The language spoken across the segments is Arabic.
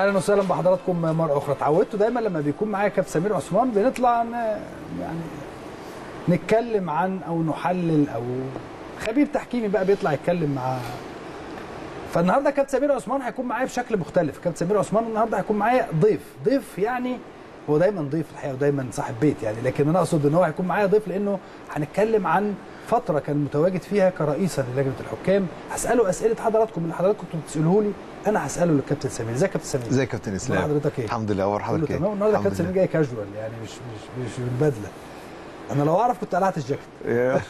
أهلا وسهلا بحضراتكم مرة أخرى. اتعودتوا دايما لما بيكون معايا كابتن سمير عثمان بنطلع يعني نتكلم عن أو نحلل أو خبير تحكيمي بقى بيطلع يتكلم مع فالنهاردة كابتن سمير عثمان هيكون معايا بشكل مختلف. كابتن سمير عثمان النهارده هيكون معايا ضيف. ضيف يعني هو دايما ضيف الحقيقة ودايما صاحب بيت يعني لكن أنا أقصد إن هو هيكون معايا ضيف لأنه هنتكلم عن فترة كان متواجد فيها كرئيسا للجنة الحكام. هسأله أسئلة حضراتكم اللي حضراتكم كنتوا بتسألوه لي. أنا هسأله للكابتن سمير. ازيك يا كابتن سمير؟ ازيك يا كابتن إسلام؟ حضرتك إيه؟ الحمد لله أخبار حضرتك إيه؟ تمام؟ النهارده كابتن سمير. جاي كاجوال يعني مش مش مش بالبدلة. أنا لو أعرف كنت قلعت الجاكيت.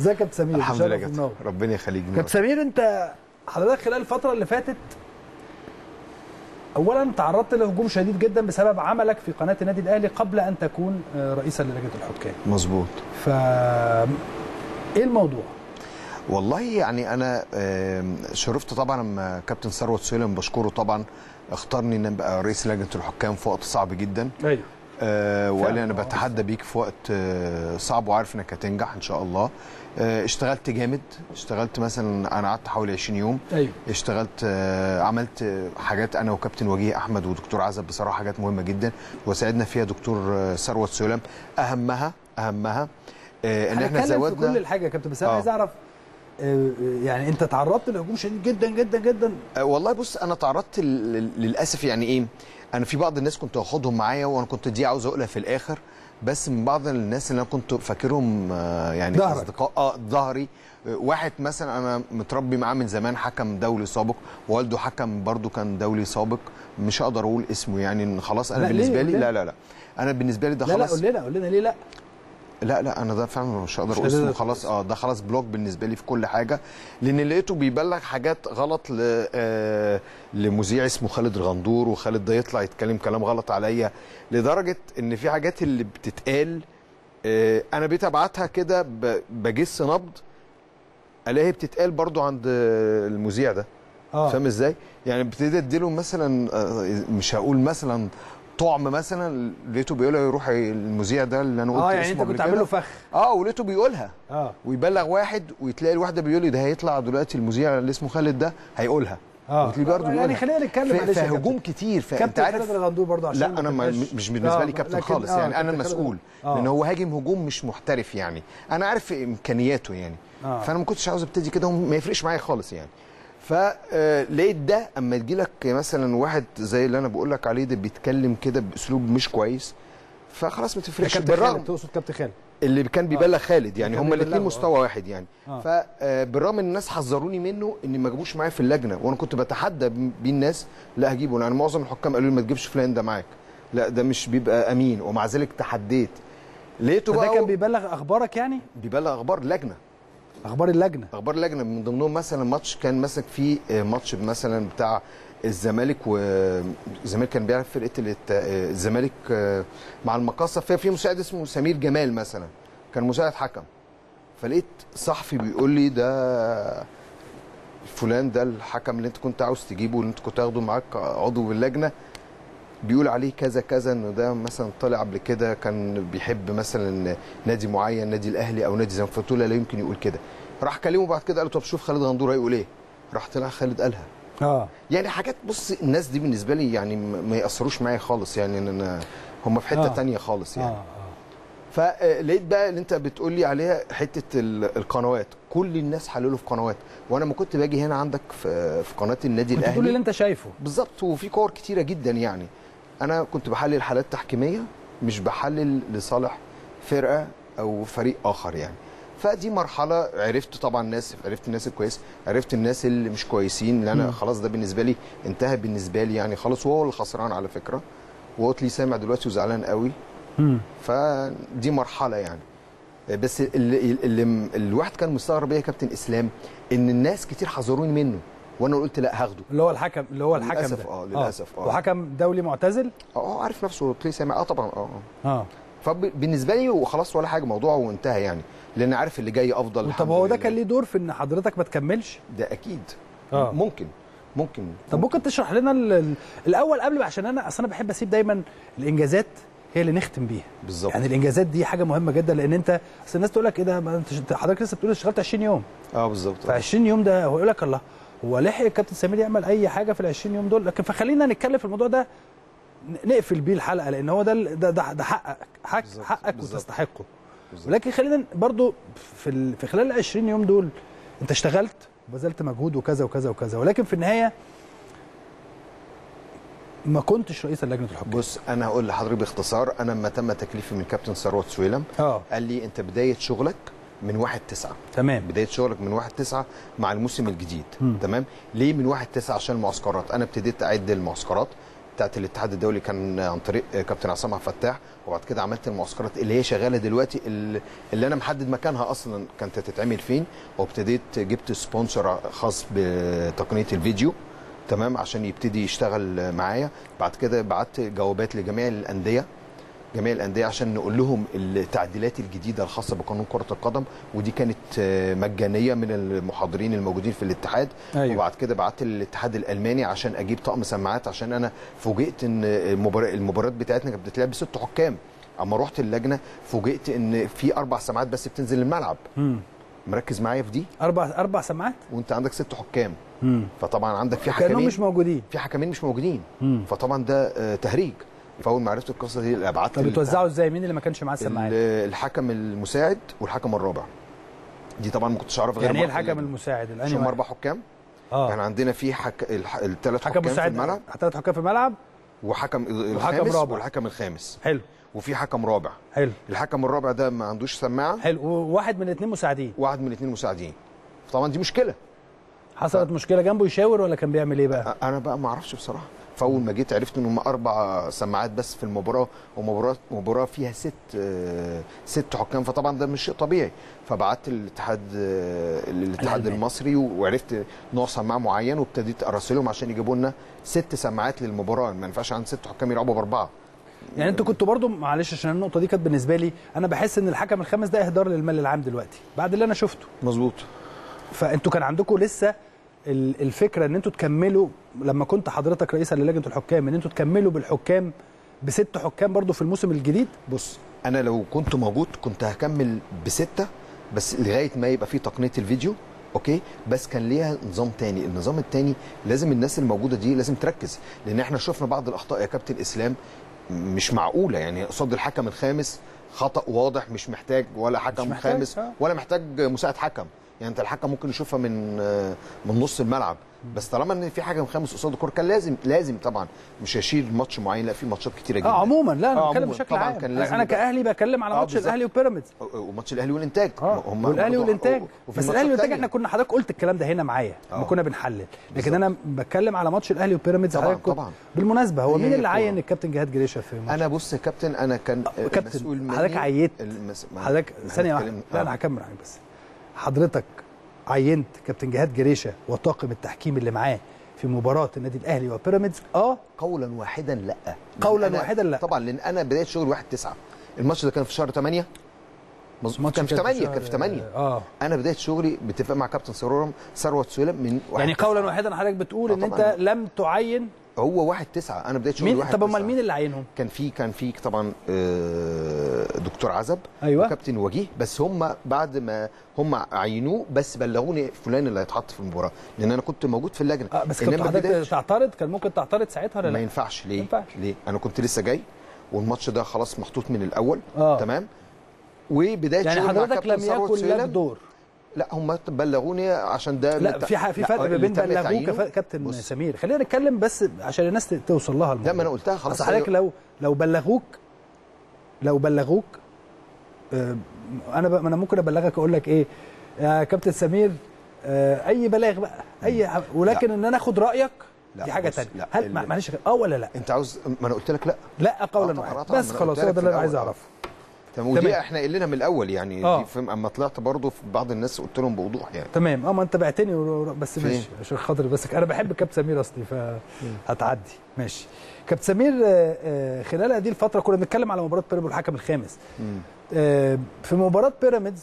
ازيك يا كابتن سمير؟ الحمد لله كابتن. ربنا يخليك. كابتن سمير أنت حضرتك خلال الفترة اللي فاتت اولا تعرضت لهجوم شديد جدا بسبب عملك في قناة النادي الأهلي قبل أن تكون آه، رئيسا للجنه الحكام. مظبوط. ف إيه الموضوع؟ والله يعني أنا شرفت طبعا لما كابتن ثروت سليم بشكره طبعا اختارني إن أبقى رئيس لجنة الحكام في وقت صعب جدا. أيوه. آه وقال لي أنا. بتحدى بيك في وقت آه صعب وعارف إنك هتنجح إن شاء الله. آه اشتغلت جامد. اشتغلت مثلا أنا قعدت حوالي 20 يوم. أيوه. اشتغلت آه، عملت حاجات أنا وكابتن وجيه أحمد ودكتور عزب بصراحة حاجات مهمة جدا. وساعدنا فيها دكتور آه، ثروت سلام أهمها أهمها آه، إن إحنا في كل زودنا الحاجة يا كابتن بس أنا. عايز أعرف يعني انت تعرضت لهجوم شديد جدا جدا جدا. آه، والله بص أنا تعرضت لل- للأسف يعني إيه أنا في بعض الناس كنت واخدهم معايا وأنا كنت دي عاوز أقولها في الآخر بس من بعض الناس اللي أنا كنت فاكرهم آه، يعني ظهرك. أصدقاء آه ظهري. آه، واحد مثلا أنا متربي معاه من زمان حكم دولي سابق. والده حكم برضو كان دولي سابق. مش هقدر أقول اسمه يعني خلاص أنا لا،؟ بالنسبة لي. لا لا لا. أنا بالنسبة لي ده لا لا خلاص. قول لنا قول لنا ليه لا؟ لا لا أنا ده فعلا مش هقدر أقول اسمه خلاص. آه ده خلاص بلوك بالنسبة لي في كل حاجة لأن لقيته بيبلغ حاجات غلط ل آه لمذيع اسمه خالد الغندور وخالد ده يطلع يتكلم كلام غلط عليا لدرجة إن في حاجات اللي بتتقال آه أنا بقيت أبعتها كده بجس نبض ألاقيها بتتقال برضو عند آه، المذيع ده. آه. فاهم إزاي؟ يعني ابتديت أديله مثلا آه، مش هقول مثلا طعم مثلا لقيته بيقولها يروح المذيع ده اللي أنا قلت آه يعني أنت كنت. عامل له فخ. آه ولقيته بيقولها. آه. ويبلغ واحد وتلاقي الواحدة بيقول لي ده هيطلع دلوقتي المذيع اللي اسمه خالد ده هيقولها. آه. برضه يعني خلينا نتكلم معلش فهجوم كابتن. كتير. فانت كابتن عارف خالد الغندور برضه عشان لا ما أنا ما مش بالنسبة آه، لي كابتن لكن- خالص آه، يعني. أنا كابتن المسؤول آه. لأن هو هاجم هجوم مش محترف يعني. أنا عارف إمكانياته يعني. آه. فأنا ما كنتش عاوز أبتدي كده وما يفرقش معايا خالص يعني. فلقيت ده أما تجي لك مثلا واحد زي اللي أنا بقول لك عليه ده بيتكلم كده بأسلوب مش كويس فخلاص ما تفرقش. بالرغم تقصد كابتن خالد. اللي كان بيبلغ خالد يعني كان هما الاثنين مستوى واحد يعني. آه. فبالرغم إن الناس حذروني منه ان ما جابوش معايا في اللجنة وأنا كنت بتحدى بيه الناس لا هجيبه لأن معظم الحكام قالوا لي ما تجيبش فلان ده معاك. لا ده مش بيبقى أمين ومع ذلك تحديت. لقيته ده بقى كان هو بيبلغ أخبارك يعني؟ بيبلغ أخبار لجنه أخبار اللجنة. أخبار لجنه من ضمنهم مثلا ماتش كان ماسك فيه آه، ماتش مثلا بتاع الزمالك والزمالك كان بيلعب فرقة آه، الزمالك آه، مع المقاصة. ففي مساعد اسمه سمير جمال مثلا كان مساعد حكم. فلقيت صحفي بيقول لي ده فلان ده الحكم اللي انت كنت عاوز تجيبه اللي انت كنت تاخده معاك عضو باللجنة. بيقول عليه كذا كذا إنه ده مثلا طالع قبل كده كان بيحب مثلا نادي معين نادي الأهلي أو نادي له لا يمكن يقول كده. راح كلمه بعد كده قال له طب شوف خالد غندور هيقول إيه. راح طلع خالد قالها. آه. يعني حاجات بص الناس دي بالنسبة لي يعني ما يأثروش معايا خالص يعني إن أنا هم في حتة آه. آه. تانية خالص يعني. آه فلقيت بقى اللي أنت بتقول لي عليها حتة ال- القنوات. كل الناس حللوا في قنوات. وأنا ما كنت باجي هنا عندك في في قناة النادي الأهلي. اللي أنت شايفه. بالظبط. وفي كور كتيرة جدا يعني. أنا كنت بحلل حالات تحكيمية مش بحلل لصالح فرقة أو فريق آخر يعني. فدي مرحلة عرفت طبعا ناس عرفت الناس الكويس عرفت الناس اللي مش كويسين اللي أنا. خلاص ده بالنسبة لي انتهى بالنسبة لي يعني خلاص وهو اللي خسران على فكرة. وقلت لي سامع دلوقتي وزعلان قوي. فدي مرحلة يعني. بس اللي, اللي الواحد كان مستغرب إيه يا كابتن إسلام إن الناس كتير حذروني منه. وأنا قلت لا هاخده. اللي هو الحكم اللي هو الحكم للأسف ده. آه، للأسف آه. وحكم دولي معتزل؟ آه عارف نفسه لي سامع آه طبعا آه آه. آه. فبالنسبه لي وخلاص ولا حاجة موضوع وانتهى يعني لأن عارف اللي جاي أفضل. طب هو ده. كان ليه دور في إن حضرتك ما تكملش؟ ده أكيد. آه. ممكن ممكن. طب ممكن تشرح لنا ال- ال- الأول قبل عشان أنا أصل أنا بحب أسيب دايما الإنجازات هي اللي نختم بيها. بالظبط. يعني الإنجازات دي حاجة مهمة جدا لأن أنت أصل الناس تقول لك إيه ده ما أنت أنت حضرتك لسه بتقول اشتغلت 20 يوم. آه بالظبط. ف 20 يوم ده هو يقول لك الله. هو لحق الكابتن سمير يعمل أي حاجة في ال 20 يوم دول لكن فخلينا نتكلم في الموضوع ده نقفل بيه الحلقة لأن هو ده ده ده, ده حقك حق حقك بالظبط. وتستحقه بالظبط. ولكن خلينا برضو في. في خلال ال 20 يوم دول أنت اشتغلت وبذلت مجهود وكذا وكذا وكذا ولكن في النهاية ما كنتش رئيس لجنه الحكام بص أنا هقول لحضرتك باختصار أنا لما تم تكليفي من كابتن ثروت سويلم آه قال لي أنت بداية شغلك من 1 9 تمام. بداية شغلك من 1 9 مع الموسم الجديد. مم. تمام؟ ليه من 1 9 عشان المعسكرات. أنا ابتديت أعد المعسكرات بتاعت الاتحاد الدولي كان عن طريق كابتن عصام عبد الفتاح وبعد كده عملت المعسكرات اللي هي شغالة دلوقتي اللي اللي أنا محدد مكانها أصلا كانت هتتعمل فين. وابتديت جبت سبونسر خاص بتقنية الفيديو تمام؟ عشان يبتدي يشتغل معايا. بعد كده بعت جوابات لجميع الأندية. جميع الأندية عشان نقول لهم التعديلات الجديدة الخاصة بقانون كرة القدم ودي كانت آه، مجانية من المحاضرين الموجودين في الاتحاد. أيوة. وبعد كده بعت للاتحاد الألماني عشان أجيب طقم سماعات عشان أنا فوجئت إن المبار- المباريات بتاعتنا كانت بتتلعب بست حكام. أما رحت اللجنة فوجئت إن في أربع سماعات بس بتنزل الملعب. مم. مركز معايا في دي؟ أربع أربع سماعات؟ وأنت عندك ست حكام. مم. فطبعا عندك في حكمين مش موجودين. في حكمين مش موجودين. مم. فطبعا ده آه، تهريج. فاول ما عرفت القصة دي ابعت طب بتوزعوا إزاي؟ مين اللي ما كانش معاه السماعات ال- الحكم المساعد والحكم الرابع. دي طبعا ما كنتش أعرف غير يعني إيه الحكم. المساعد؟ مش الانهي هم؟ أربع حكام. آه. كان عندنا في حك... الح... الثلاث حكام في مساعد الملعب. ثلاث حكام في الملعب؟ وحكم الخامس رابع. والحكم الخامس. حلو. وفي حكم رابع. حلو. الحكم الرابع ده ما عندوش سماعة. حلو. وواحد من الاثنين مساعدين. واحد من الاثنين مساعدين. طبعا دي مشكلة. حصلت مشكلة جنبه يشاور ولا كان بيعمل إيه بقى؟ أنا بقى ما أعرفش بصراحة. فأول ما جيت عرفت إن هم أربع سماعات بس في المباراة ومباراة مباراة فيها ست ست حكام فطبعا ده مش شيء طبيعي. فبعت الاتحاد الاتحاد. المصري وعرفت نوع سماعه معين وابتديت ارسلهم عشان يجيبوا لنا ست سماعات للمباراة. ما ينفعش عند ست حكام يلعبوا بأربعة. يعني أنتوا كنتوا برضو معلش عشان النقطة دي كانت بالنسبة لي أنا بحس إن الحكم الخامس ده إهدار للمال العام دلوقتي بعد اللي أنا شفته. مظبوط. فأنتوا كان عندكم لسه الفكرة إن أنتوا تكملوا لما كنت حضرتك رئيسا للجنه الحكام إن أنتوا تكملوا بالحكام بست حكام برضو في الموسم الجديد؟ بص. أنا لو كنت موجود كنت هكمل بستة بس لغاية ما يبقى في تقنية الفيديو أوكي؟ بس كان ليها نظام تاني. النظام التاني لازم الناس الموجودة دي لازم تركز لأن إحنا شفنا بعض الأخطاء يا كابتن إسلام مش معقولة. يعني قصاد الحكم الخامس خطأ واضح مش محتاج ولا حكم محتاج، خامس آه. ولا محتاج مساعد حكم. يعني انت الحكم ممكن يشوفها من آه، من نص الملعب بس طالما ان في حكم خامس قصاد الكورة كان لازم لازم طبعا مش هيشيل ماتش معين لا في ماتشات كتيرة جدا آه عموما لا أنا آه، بتكلم. بشكل عام كان لازم أنا كأهلي بتكلم على آه، ماتش. الأهلي وبيراميدز وماتش الأهلي والإنتاج آه هم والأهلي والإنتاج بس الأهلي والإنتاج. إحنا كنا حضرتك قلت الكلام ده هنا معايا آه. كنا بنحلل لكن بالظبط. أنا بتكلم على ماتش الأهلي وبيراميدز طبعاً، طبعاً. بالمناسبة هو مين اللي. عين الكابتن جهاد جريشة في الماتش أنا بص يا كابتن أنا كان آه، كابتن، حضرتك. ما- حضرتك ما ثانية واحدة لا آه. أنا هكمل بس حضرتك عينت كابتن جهاد جريشة وطاقم التحكيم اللي معاه في مباراة النادي الأهلي وبيراميدز؟ آه. قولا واحدا لأ. قولاً واحدا لأ. طبعا لأن أنا بداية شغل 1 9 الماتش ده كان في شهر 8 مظبوط كان في كان 8 شهر- كان في 8 آه. أنا بداية شغلي باتفاق مع كابتن ثروت ثروت سويلم من واحد يعني. قولا واحدا حضرتك بتقول آه، إن أنت. لم تعين هو 1 9 أنا بدايه شغلي مين 1 طب أمال مين اللي عينهم؟ كان في كان في طبعا آه، دكتور عزب أيوة. وكابتن وجيه بس هم بعد ما هم عينوه بس بلغوني فلان اللي هيتحط في المباراة لأن أنا كنت موجود في اللجنة آه بس كنت حضرتك تعترض كان ممكن تعترض ساعتها ولا ما لا؟ ينفعش ليه؟ ما ينفعش. ليه؟ أنا كنت لسه جاي والماتش ده خلاص محطوط من الأول آه. تمام وبداية يعني حضرتك لم يكن لك دور لا هم بلغوني عشان ده لا في في لا، فرق ما بين بلغوك كابتن سمير. خلينا نتكلم بس عشان الناس توصل لها الموضوع. لا ما أنا قلتها خلاص أصل حضرتك لو لو بلغوك لو بلغوك آه، أنا ب- أنا ممكن أبلغك أقول لك إيه. يا كابتن سمير آه، أي بلاغ بقى أي ح- ولكن إن أنا آخد رأيك لا، دي حاجة ثانية لا، هل معلش آه ولا لا؟ أنت عاوز ما أنا قلت لك لا. لا قولا واحدا بس خلاص هو ده اللي أنا عايز. أعرفه. تمام. ودي تمام. إحنا قايلينها من الأول يعني آه. دي فهم اما طلعت برضه في بعض الناس قلت لهم بوضوح يعني. تمام. آه ما انت بعتني بس؟ ماشي عشان خاطر بس. أنا بحب كابتن سمير اصلي فهتعدي. ماشي. كابتن سمير آه، آه، خلال هذه الفترة كنا بنتكلم على مباراة بيراميدز والحكم الخامس. آه، في مباراة بيراميدز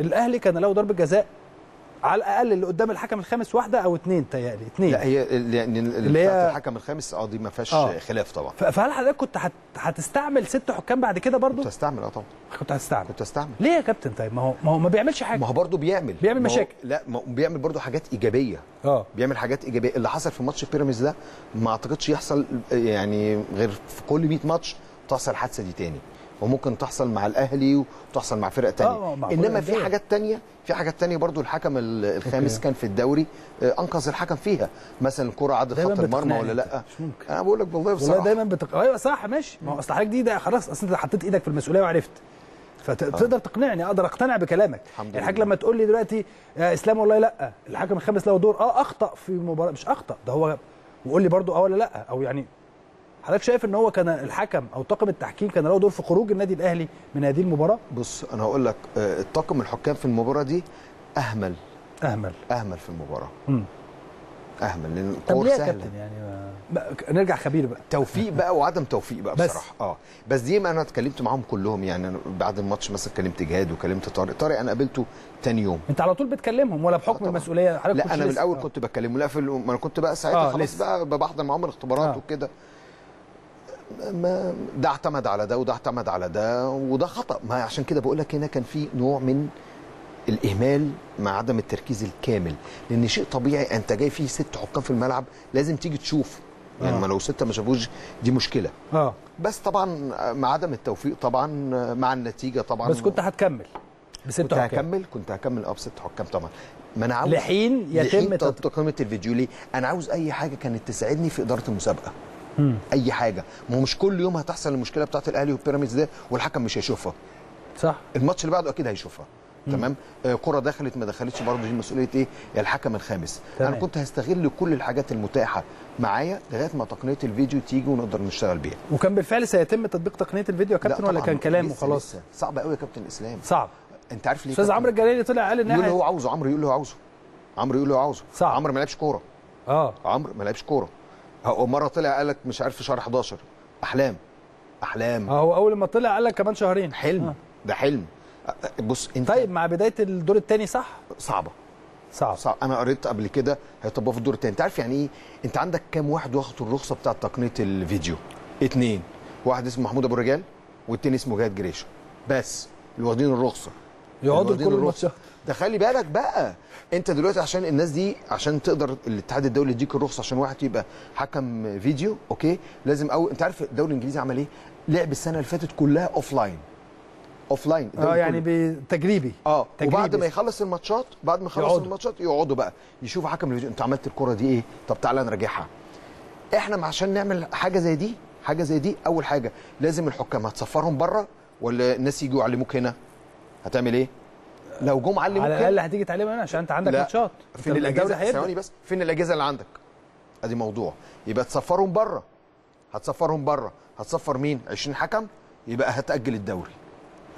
الأهلي كان له ضربة جزاء على الأقل اللي قدام الحكم الخامس واحدة أو اثنين تهيألي اثنين لا هي يعني اللي هي- الحكم الخامس آه دي ما فيهاش آه. خلاف طبعا. فهل حضرتك كنت هت... هتستعمل ست حكام بعد كده برضو؟ كنت استعمل آه طبعا. كنت هتستعمل. كنت استعمل ليه يا كابتن طيب؟ ما هو ما هو ما بيعملش حاجة. ما هو برضه بيعمل. بيعمل ما هو- مشاكل. لا ما هو بيعمل برضه حاجات إيجابية. آه. بيعمل حاجات إيجابية. اللي حصل في ماتش بيراميدز ده ما أعتقدش يحصل يعني غير في كل 100 ماتش تحصل الحادثه دي تاني. وممكن تحصل مع الأهلي وتحصل مع فرق تانية. آه، إنما في. حاجات تانية في حاجات تانية برضو الحكم ال- الخامس okay. كان في الدوري آه، أنقذ الحكم فيها. مثلا الكره عدت خط المرمى ولا لأ؟ مش ممكن. أنا بقول لك والله والله بصراحة. دايما بتق... أيوه صح ماشي. ما هو أصل حضرتك دي ده خلاص أصل أنت حطيت إيدك في المسؤولية وعرفت. فتقدر تقنعني أقدر أقتنع بكلامك. يعني لله. لما تقول لي دلوقتي يا إسلام والله لأ الحكم الخامس له دور آه أخطأ في مباراة مش أخطأ ده هو وقول لي برضو آه ولا لأ أو يعني حضرتك شايف إن هو كان الحكم أو طاقم التحكيم كان له دور في خروج النادي الأهلي من هذه المباراة؟ بص أنا هقول لك آه، الطاقم الحكام في المباراة دي أهمل. أهمل. أهمل في المباراة. مم. أهمل لأن الكور سهلة. كابتن؟ يعني ما... بقى نرجع خبير بقى. توفيق بقى وعدم توفيق بقى بس. بصراحة. آه. بس دي ما أنا اتكلمت معاهم كلهم يعني أنا بعد الماتش مثلا كلمت جهاد وكلمت طارق. طارق أنا قابلته تاني يوم. أنت على طول بتكلمهم ولا بحكم طبعا. المسؤولية؟ حضرتك لا أنا من الأول آه. كنت بكلمه لا في ما أنا كنت بقى ساعتها آه، خلاص لسه. بقى بحضر معاهم الاختبارات آه. وكده. ما ده اعتمد على ده وده اعتمد على ده وده خطأ. ما عشان كده بقول لك هنا كان في نوع من الإهمال مع عدم التركيز الكامل. لأن شيء طبيعي أنت جاي فيه ست حكام في الملعب لازم تيجي تشوف. يعني آه. ما لو ستة ما شافوش دي مشكلة. آه. بس طبعا مع عدم التوفيق طبعا مع النتيجة طبعا بس كنت هتكمل بست كنت حكام. هكمل كنت هكمل آه بست حكام طبعا. ما أنا عاوز لحين يتم تقييمه الفيديو ليه؟ أنا عاوز أي حاجة كانت تساعدني في إدارة المسابقة. مم. أي حاجة. ما هو مش كل يوم هتحصل المشكلة بتاعت الأهلي وبيراميدز ده والحكم مش هيشوفها. صح. الماتش اللي بعده أكيد هيشوفها. تمام؟ آه كرة دخلت ما دخلتش برضه دي مسؤولية إيه؟ الحكم الخامس. تمام. أنا كنت هستغل كل الحاجات المتاحة معايا لغاية ما تقنية الفيديو تيجي ونقدر نشتغل بيها. وكان بالفعل سيتم تطبيق تقنية الفيديو يا كابتن لا ولا كان كلام وخلاص. صعب قوي يا كابتن اسلام صعب. أنت عارف ليه أستاذ؟ عمرو الجلالي طلع قال إن يقول هو عاوزه. عمرو يقول هو عاوزه. عمرو يقول هو عاوزه. عمرو ما لعبش كورة. آه. عمرو ما لعبش كورة. مرة طلع قال لك مش عارف في شهر 11 أحلام. أحلام. آه، هو أول ما طلع قال لك كمان شهرين. حلم. آه. ده حلم. بص أنت طيب مع بداية الدور الثاني صح؟ صعبة. صعب. صعب. أنا قريت قبل كده هيطبقوا في الدور الثاني أنت عارف يعني إيه؟ أنت عندك كام واحد واخد الرخصة بتاعة تقنية الفيديو؟ اتنين. واحد اسمه محمود أبو الرجال والتاني اسمه جهاد جريشه بس. اللي واخدين الرخصة. يقعدوا كل. الماتشات. ده خلي بالك بقى. انت دلوقتي عشان الناس دي عشان تقدر الاتحاد الدولي يديك الرخصة عشان واحد يبقى حكم فيديو أوكي؟ لازم أو أنت عارف الدوري الإنجليزي عمل إيه؟ لعب السنة اللي فاتت كلها offline offline آه يعني بتجريبي. آه تجريبي. وبعد ما يخلص الماتشات بعد ما يخلص يقعدوا. الماتشات يقعدوا بقى يشوفوا حكم الفيديو. انت عملت الكرة دي إيه؟ طب تعالى نراجعها. إحنا عشان نعمل حاجة زي دي حاجة زي دي أول حاجة لازم الحكام هتسفرهم بره ولا الناس يجوا يعلموك هنا؟ هتعمل إيه؟ لو جم علموك على هنا الأقل هتيجي تعلمها هنا عشان انت عندك. ماتشات. فين هيبدأ. ثواني بس. فين الاجهزه اللي عندك؟ أدي موضوع. يبقى تسفرهم بره هتسفرهم بره هتسفر مين؟ 20 حكم؟ يبقى هتأجل الدوري.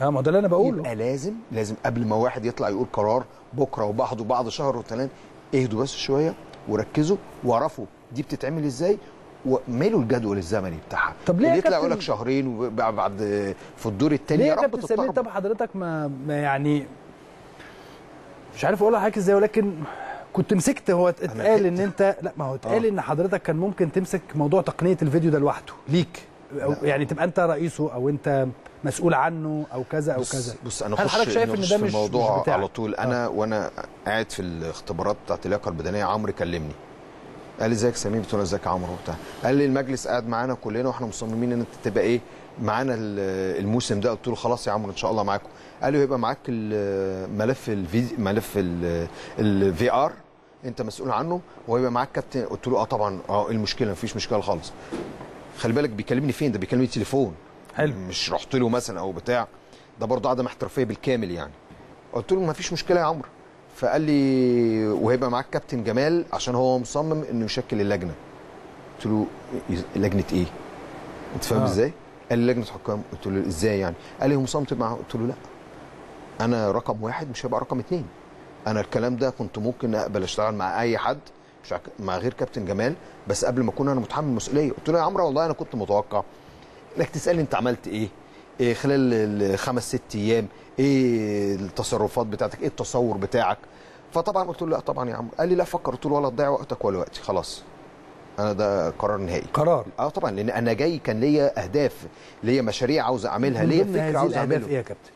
آه ما ده اللي أنا بقوله. يبقى لازم لازم قبل ما واحد يطلع يقول قرار بكرة وبعده بعد شهر وثلاث اهدوا بس شوية وركزوا واعرفوا دي بتتعمل إزاي وميلوا الجدول الزمني بتاعها. طب ليه يطلع؟ يقول لك شهرين وبعد في الدور الثاني يا رب تضطر طب حضرتك ما يعني مش عارف اقولها لحضرتك إزاي ولكن كنت مسكت. هو اتقال إن أنت لا ما هو اتقال آه. إن حضرتك كان ممكن تمسك موضوع تقنية الفيديو ده لوحده ليك. أو. يعني تبقى أنت رئيسه أو أنت مسؤول عنه أو كذا أو بص كذا. بص أنا هل حضرتك شايف إن ده مش الموضوع مش بتاعك؟ على طول. أنا وأنا قاعد في الاختبارات بتاعت اللياقة البدنية عمرو كلمني. قال لي إزيك سمير؟ قلت له إزيك يا عمرو وبتاع. قال لي المجلس قاعد معانا كلنا وإحنا مصممين إن أنت تبقى إيه؟ معانا ال- الموسم ده قلت له خلاص يا عمرو إن شاء الله معاكم. قال لي هيبقى معاك ملف الفيديو ملف الفي ار أنت مسؤول عنه وهيبقى معاك كابتن. قلت له آه طبعا آه إيه المشكلة؟ مفيش مشكلة خالص. خلي بالك بيكلمني فين؟ ده بيكلمني تليفون حلو. مش رحت له مثلا أو بتاع. ده برضه عدم احترافية بالكامل يعني. قلت له ما فيش مشكلة يا عمرو فقال لي وهيبقى معاك كابتن جمال عشان هو مصمم إنه يشكل اللجنة. قلت له إيه- لجنة إيه؟ أنت فاهم آه. إزاي؟ قال لي لجنة حكام. قلت له إزاي يعني؟ قال لي هو مصمم معاه. قلت له لا. أنا رقم واحد مش هيبقى رقم اتنين. أنا الكلام ده كنت ممكن أقبل أشتغل مع أي حد مش مع غير كابتن جمال. بس قبل ما أكون أنا متحمل المسؤوليه قلت له يا عمرو والله أنا كنت متوقع. انك تسألني أنت عملت إيه؟ إيه خلال الخمس ست أيام؟ إيه التصرفات بتاعتك؟ إيه التصور بتاعك؟ فطبعا قلت له لا طبعا يا عم قال لي لا فكر. قلت له ولا تضيع وقتك ولا وقتي. خلاص. أنا ده قرار نهائي. قرار. آه طبعا لأن أنا جاي كان ليا أهداف ليا مشاريع عاوز أعملها ليا فكرة عاوز الأهداف أعمله. إيه يا كابتن؟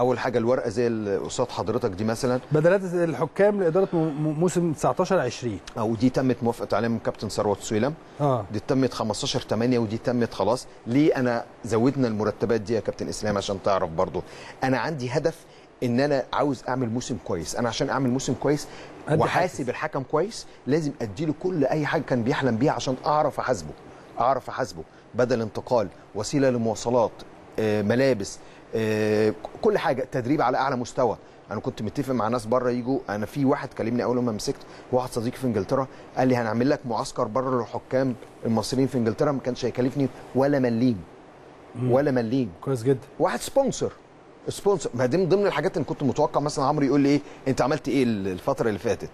أول حاجة الورقة زي قصاد حضرتك دي مثلا. بدلات الحكام لإدارة موسم 19 20 أو دي تمت موافقة عليها من كابتن ثروت سويلم. آه. دي تمت 15 8 ودي تمت خلاص. ليه أنا زودنا المرتبات دي يا كابتن إسلام عشان تعرف برضو؟ أنا عندي هدف إن أنا عاوز أعمل موسم كويس. أنا عشان أعمل موسم كويس وحاسب. الحكم كويس لازم اديله كل أي حاجة كان بيحلم بيها عشان أعرف أحاسبه. أعرف أحاسبه. بدل انتقال وسيلة لمواصلات آه، ملابس آه، كل حاجة تدريب على أعلى مستوى. أنا كنت متفق مع ناس بره يجوا. أنا في واحد كلمني أول ما مسكت واحد صديقي في إنجلترا قال لي هنعمل لك معسكر بره للحكام المصريين في إنجلترا ما كانش هيكلفني ولا مليم. ولا مليم. كويس جدا. واحد سبونسر. sponsor. ما دي من ضمن الحاجات اللي كنت متوقع مثلا عمرو يقول لي إيه أنت عملت إيه الفترة اللي فاتت؟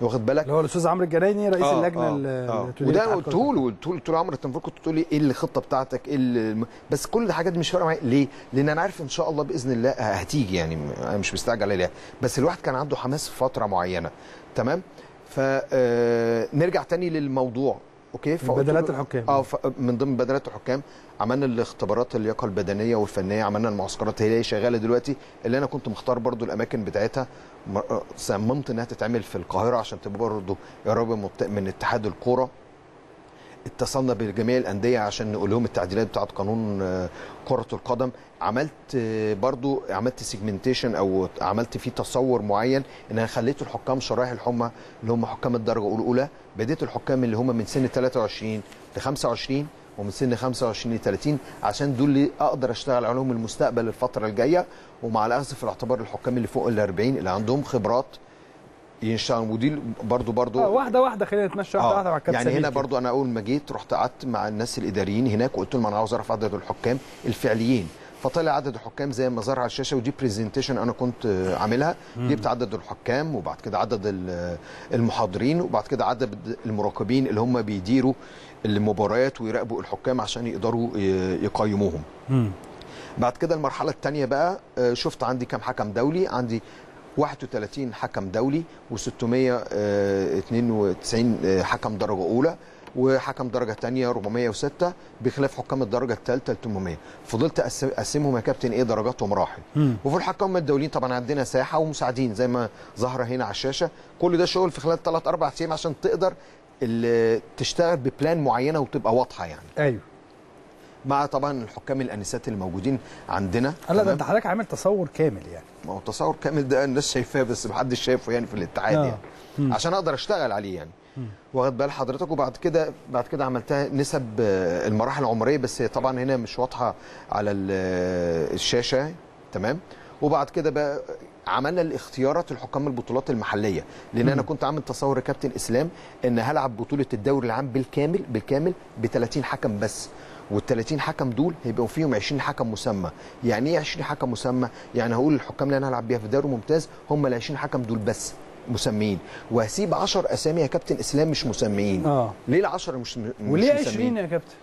واخد بالك؟ اللي هو الأستاذ عمرو الجنايني رئيس آه، اللجنة آه، آه. وده كرة له قلت له قلت له عمرو أنت المفروض كنت تقول لي إيه الخطة بتاعتك؟ إيه الم- بس كل الحاجات دي مش فارقة معايا. ليه؟ لأن أنا عارف إن شاء الله بإذن الله هتيجي يعني أنا مش مستعجل عليها. بس الواحد كان عنده حماس في فترة معينة. تمام؟ فنرجع تاني للموضوع. okay بدلات الحكام. آه من ضمن بدلات الحكام عملنا الاختبارات اللياقه البدنية والفنية عملنا المعسكرات هي شغالة دلوقتي اللي أنا كنت مختار برضو الأماكن بتاعتها م- صممت إنها تتعمل في القاهرة عشان تبقى برضو قريبه الت- من اتحاد الكورة اتصلنا بجميع الأندية عشان نقول لهم التعديلات بتاعت قانون آه، كرة القدم. عملت آه، برضو عملت سيجمنتيشن أو عملت فيه تصور معين ان أنا خليت الحكام شرايح الحمى اللي هم حكام الدرجة الأولى بديت الحكام اللي هم من سن 23 ل 25 ومن سن 25 ل 30 عشان دول اللي أقدر أشتغل عليهم المستقبل الفترة الجاية. ومع الاخذ في الاعتبار الحكام اللي فوق ال 40 اللي عندهم خبرات يشتغلوا ودي برضو برضو آه واحدة واحدة خلينا نتمشى واحدة واحدة مع الكابتن يعني هنا. برضو أنا أول ما جيت رحت قعدت مع الناس الإداريين هناك وقلت لهم أنا عاوز أعرف عدد الحكام الفعليين فطلع عدد الحكام زي ما ظهر على الشاشة ودي برزنتيشن أنا كنت آه، عاملها جبت عدد الحكام وبعد كده عدد ال- المحاضرين وبعد كده عدد المراقبين اللي هم بيديروا المباريات ويراقبوا الحكام عشان يقدروا يقيموهم. بعد كده المرحلة الثانية بقى آه، شفت عندي كام حكم دولي عندي 31 حكم دولي و692 حكم درجة أولى وحكم درجة ثانية 406 بخلاف حكام الدرجة الثالثه 800 فضلت أقسمهم يا كابتن إيه درجاتهم مراحل مم. وفي الحكام الدوليين طبعا عندنا ساحة ومساعدين زي ما ظاهره هنا على الشاشة. كل ده شغل في خلال 3 4 أيام عشان تقدر تشتغل ببلان معينة وتبقى واضحة يعني. أيوه. مع طبعا الحكام الأنسات الموجودين عندنا. لا ده؟ أنت حضرتك عامل تصور كامل يعني. ما هو تصور كامل ده الناس شايفاه بس محدش شايفه يعني في الاتحاد آه. يعني. مم. عشان أقدر أشتغل عليه يعني. واخد بال حضرتك؟ وبعد كده بعد كده عملتها نسب آه، المراحل العمرية بس هي طبعا هنا مش واضحة على آه، الشاشة. تمام. وبعد كده بقى عملنا الاختيارات الحكام البطولات المحلية. لأن أنا كنت عامل تصور يا كابتن إسلام إن هلعب بطولة الدوري العام بالكامل بالكامل ب 30 حكم بس. وال 30 حكم دول هيبقوا فيهم 20 حكم مسمى. يعني إيه 20 حكم مسمى؟ يعني هقول الحكام اللي أنا هلعب بيها في الدوري الممتاز هم ال 20 حكم دول بس مسميين. وهسيب 10 أسامي يا كابتن إسلام مش مسميين. آه. ليه ال 10 مش مش وليه مسميين؟ 20 يا كابتن؟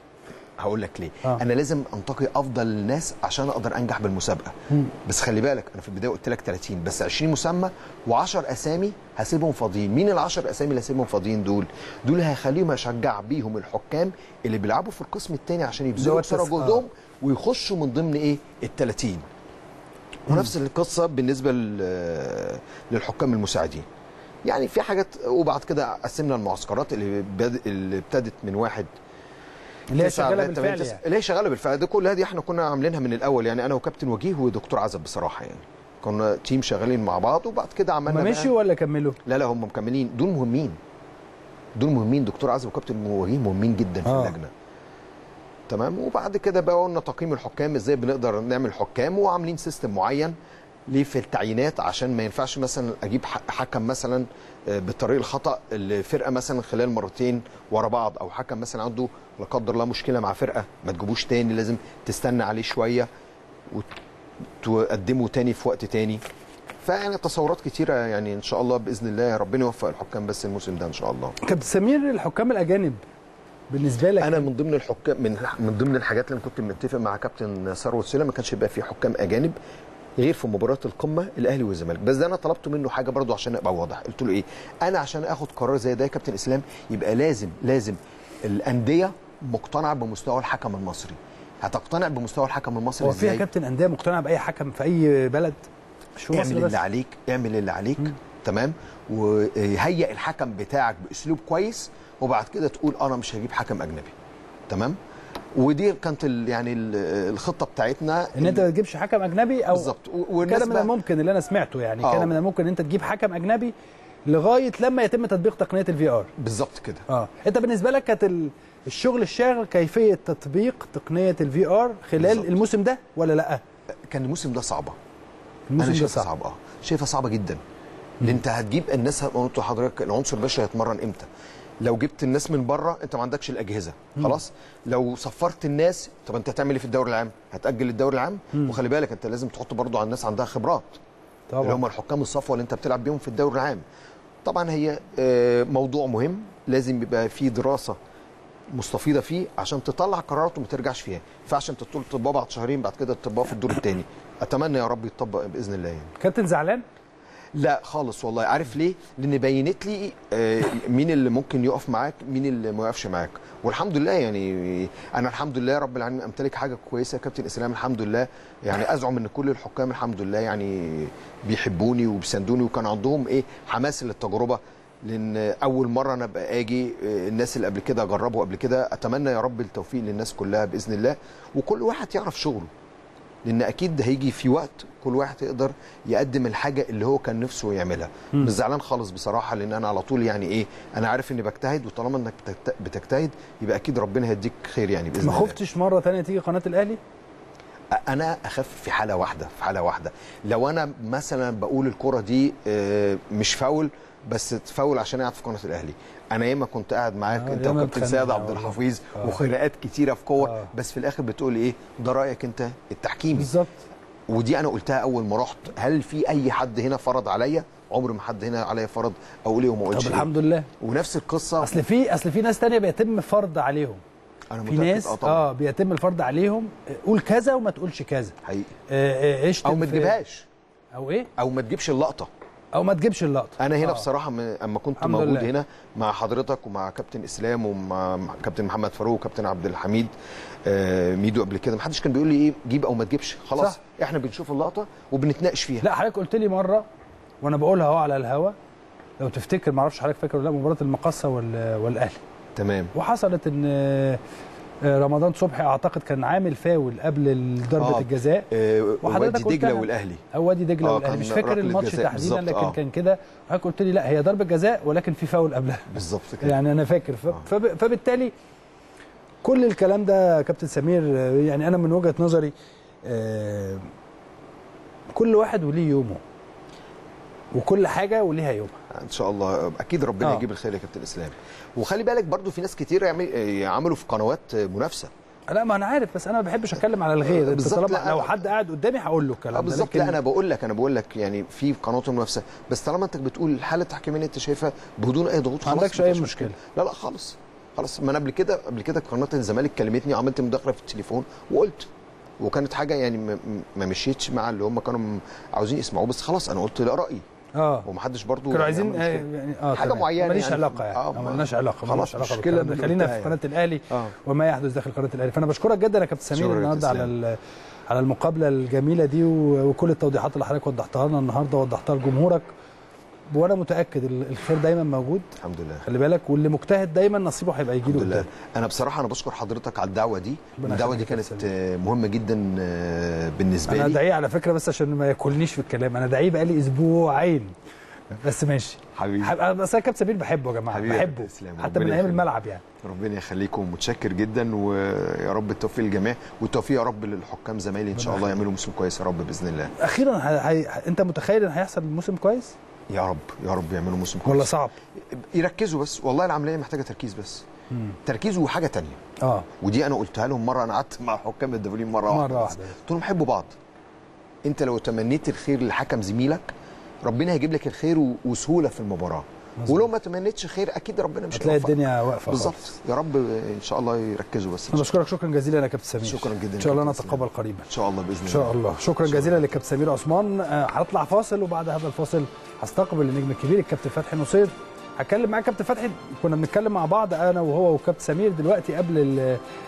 هقول لك ليه. آه. أنا لازم أنتقي أفضل الناس عشان أقدر أنجح بالمسابقة. مم. بس خلي بالك أنا في البداية قلت لك 30 بس 20 مسمى و10 أسامي هسيبهم فاضيين. مين ال 10 أسامي اللي هسيبهم فاضيين دول؟ دول هخليهم اشجع بيهم الحكام اللي بيلعبوا في القسم الثاني عشان يبذلوا أكثر التس- آه. جهدهم ويخشوا من ضمن إيه؟ ال 30 ونفس القصة بالنسبة لل- للحكام المساعدين. يعني في حاجات وبعد كده قسمنا المعسكرات اللي بد... اللي ابتدت من واحد اللي هي شغالة بالفعل. يعني. اللي هي شغالة بالفعل؟ ده كلها دي إحنا كنا عاملينها من الأول يعني أنا وكابتن وجيه ودكتور عزب بصراحة يعني. كنا team شغالين مع بعض وبعد كده عملنا هم مشيوا ولا كملوا؟ لا لا هم مكملين. دول مهمين. دول مهمين. دكتور عزب وكابتن وجيه مهمين جدا في آه. اللجنة. تمام؟ وبعد كده بقى قلنا تقييم الحكام إزاي بنقدر نعمل حكام وعاملين system معين. ليه في التعيينات عشان ما ينفعش مثلا أجيب حكم مثلا آه، بالطريق الخطأ الفرقه مثلا خلال مرتين ورا بعض أو حكم مثلا عنده لا قدر الله مشكلة مع فرقة ما تجيبوش تاني لازم تستنى عليه شوية وتقدمه تاني في وقت تاني. فيعني تصورات كتيرة يعني إن شاء الله بإذن الله ربنا يوفق الحكام بس الموسم ده إن شاء الله. كابتن سمير الحكام الأجانب بالنسبة لك أنا من ضمن الحكام من من ضمن الحاجات اللي أنا كنت متفق مع كابتن ثروت سليم ما كانش يبقى في حكام أجانب. غير في مباراه القمة الأهلي والزمالك. بس ده أنا طلبت منه حاجة برضو عشان أبقى واضح. قلت له إيه؟ أنا عشان آخد قرار زي ده يا كابتن إسلام يبقى لازم لازم الأندية مقتنعة بمستوى الحكم المصري. هتقتنع بمستوى الحكم المصري هو فيها إزاي؟ كابتن أندية مقتنعة بأي حكم في أي بلد؟ مش في اعمل بس. اللي عليك اعمل اللي عليك. تمام؟ وهيئ الحكم بتاعك باسلوب كويس وبعد كده تقول أنا مش هجيب حكم أجنبي. تمام؟ ودي كانت يعني ال الخطة بتاعتنا إن أنت ما تجيبش حكم أجنبي أو بالظبط. كان من الممكن اللي أنا سمعته يعني آه. كان من الممكن إن أنت تجيب حكم أجنبي لغاية لما يتم تطبيق تقنية الفي ار بالظبط كده. آه. أنت بالنسبة لك كانت ال- الشغل الشاغل كيفية تطبيق تقنية الفي ار خلال بالظبط. الموسم ده ولا لأ؟ كان الموسم ده صعبة. الموسم أنا ده شايفها صعب. صعبة. آه. شايفها صعبة جدا. لأن أنت هتجيب الناس قلت لحضرتك العنصر البشري هيتمرن إمتى؟ لو جبت الناس من بره انت ما عندكش الأجهزة. خلاص؟ لو سفرت الناس طب انت هتعمل إيه في الدوري العام؟ هتأجل الدوري العام؟ وخلي بالك انت لازم تحط برضو على الناس عندها خبرات. اللي هم الحكام الصفوة اللي انت بتلعب بيهم في الدوري العام. طبعا هي آه، موضوع مهم. لازم يبقى فيه دراسة مستفيضه فيه عشان تطلع قرارات وما ترجعش فيها. انت تقول تطبقها بعد شهرين بعد كده تطبقها في الدور الثاني أتمنى يا رب يتطبق بإذن الله يعني. كابتن زعلان؟ لا خالص والله. عارف ليه؟ لأن بينت لي آه، مين اللي ممكن يقف معاك مين اللي ما يقفش معاك. والحمد لله يعني أنا الحمد لله رب العالمين امتلك حاجة كويسة كابتن إسلام الحمد لله. يعني أزعم إن كل الحكام الحمد لله يعني بيحبوني وبيساندوني وكان عندهم إيه؟ حماس للتجربة. لأن أول مرة أنا أبقى آجي آه، الناس اللي قبل كده جربوا قبل كده أتمنى يا رب التوفيق للناس كلها بإذن الله. وكل واحد يعرف شغله. لأن أكيد هيجي في وقت كل واحد يقدر يقدم الحاجة اللي هو كان نفسه يعملها. مش زعلان خالص بصراحة لأن أنا على طول يعني إيه أنا عارف إني بجتهد وطالما إنك بتجت- بتجتهد يبقى أكيد ربنا هيديك خير يعني بإذن ما الله. خفتش مرة تانية تيجي قناة الأهلي؟ أنا أخاف في حالة واحدة في حالة واحدة. لو أنا مثلا بقول الكرة دي آه، مش فاول بس تفاول عشان قاعد في قناة الأهلي. أنا ياما كنت قاعد معاك آه، أنت وكابتن سيد عبد. الحفيظ آه. وخناقات كتيرة في كور آه. بس في الآخر بتقول إيه؟ ده رأيك أنت التحكيمي. بالظبط. ودي أنا قلتها أول ما رحت. هل في أي حد هنا فرض عليا؟ عمر ما حد هنا عليا فرض أقول إيه وما أقولش طب إيه. الحمد لله. ونفس القصة. أصل في أصل في ناس تانية بيتم فرض عليهم. أنا في ناس آه طبعا. آه بيتم الفرض عليهم. آه، قول كذا وما تقولش كذا. حقيقي. آه، آه، أو ما تجيبهاش. أو إيه؟ أو ما تجيبش اللقطة. أو ما تجيبش اللقطة أنا هنا آه. بصراحة أما كنت موجود لله. هنا مع حضرتك ومع كابتن إسلام ومع مع كابتن محمد فاروق وكابتن عبد الحميد آه ميدو قبل كده ما حدش كان بيقول لي إيه جيب أو ما تجيبش خلاص صح. إحنا بنشوف اللقطة وبنتناقش فيها لا حضرتك قلت لي مرة وأنا بقولها أهو على الهوا لو تفتكر ما أعرفش حضرتك فاكر ولا لأ مباراة المقصه وال- والأهلي تمام وحصلت إن رمضان صبحي أعتقد كان عامل فاول قبل ضربة آه. الجزاء آه وحضرتك وادي دجلة. والأهلي أو وادي دجلة آه، والأهلي مش فاكر الماتش تحديدا لكن آه. كان كده حضرتك قلت لي لا هي ضربة جزاء ولكن في فاول قبلها بالظبط كده يعني أنا فاكر ف- آه. فب- فبالتالي كل الكلام ده كابتن سمير آه، يعني أنا من وجهة نظري آه، كل واحد وليه يومه وكل حاجة وليها يومها إن شاء الله. أكيد ربنا آه. يجيب الخير يا كابتن إسلام. وخلي بالك برضو في ناس كتير آه، عملوا في قنوات آه، منافسة. لا ما أنا عارف بس أنا ما بحبش أتكلم على الغير. أنت بالظبط، طالما لو حد قاعد قدامي هقول له الكلام ده، بالظبط. لا أنا بقول لك أنا بقول لك يعني في قنوات المنافسه بس طالما أنت بتقول الحالة التحكيمية أنت شايفها بدون أي ضغوط ما خلاص عندكش مفيش مشكلة. لا لا خالص خلاص. ما أنا قبل كده قبل كده قناة الزمالك كلمتني وعملت مداخله في التليفون وقلت وكانت حاجة يعني ما- ما مشيتش مع اللي هم كانوا عاوزين يسمعوه. بس خلاص أنا قلت لا رأيي. آه ومحدش برضو كانوا يعني عايزين آه،. يعني آه حاجة تمام. معينة ماليش يعني. علاقة يعني آه، آه ما- مالناش علاقة خلاص،. من خلينا في. قناة الأهلي آه وما يحدث داخل قناة الأهلي فأنا بشكرك جدا يا كابتن سمير النهارده على على المقابلة الجميلة دي وكل التوضيحات اللي حضرتك وضحتها لنا النهارده وضحتها لجمهورك وأنا متاكد ال- الخير دايما موجود. الحمد لله. خلي بالك واللي مجتهد دايما نصيبه هيبقى يجي له الحمد لله. أنا بصراحة أنا بشكر حضرتك على الدعوة دي. الدعوة دي كانت سلام. مهمة جدا آه، بالنسبة أنا لي. ادعيه على فكرة بس عشان ما ياكلنيش في الكلام. أنا ادعيه بقالي أسبوعين. بس ماشي. حبيبي. حب- بس أنا كابتن سمير بحبه يا جماعة. حبيبي بحبه. كابتن إسلام، حتى من أيام. الملعب يعني. ربنا يخليكم متشكر جدا ويا رب التوفيق للجميع والتوفيق يا رب للحكام زمايلي إن شاء الله يعملوا موسم كويس يا رب بإذن الله. أخيرا ه... ه... أنت متخيل إن هيحصل موسم كويس؟ يا رب يا رب يعملوا موسم كويس. ولا صعب؟ يركزوا بس. والله العملية محتاجة تركيز بس. تركيز وحاجة تانية. آه. ودي أنا قلتها لهم مرة أنا قعدت مع حكام الدوليين مرة واحدة مرة بس. واحدة. قلت لهم حبوا بعض. أنت لو تمنيت الخير لحكم زميلك ربنا هيجيب لك الخير وسهولة في المباراة. ولو ما تمنيتش خير أكيد ربنا مش هتلاقي. الدنيا واقفة بالظبط. يا رب إن شاء الله يركزوا بس. أنا بشكرك شكرا جزيلا يا كابتن سمير. شكرا جدا إن شاء الله نتقابل قريبا. إن شاء الله بإذن إن شاء الله. شكرا جزيلا للكابتن سمير عثمان. آه، هنطلع فاصل وبعد هذا الفاصل هستقبل النجم الكبير الكابتن فتحي نصير. هتكلم معاك كابتن فتحي. كنا بنتكلم مع بعض أنا وهو والكابتن سمير دلوقتي قبل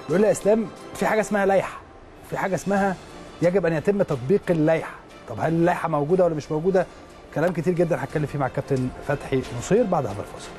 بيقول لي يا إسلام في حاجة اسمها لائحة. في حاجة اسمها يجب أن يتم تطبيق اللائحة. طب هل اللائحة موجودة ولا مش موجودة؟ كلام كتير جدا هتكلم فيه مع الكابتن فتحي نصير بعد هذا الفاصل.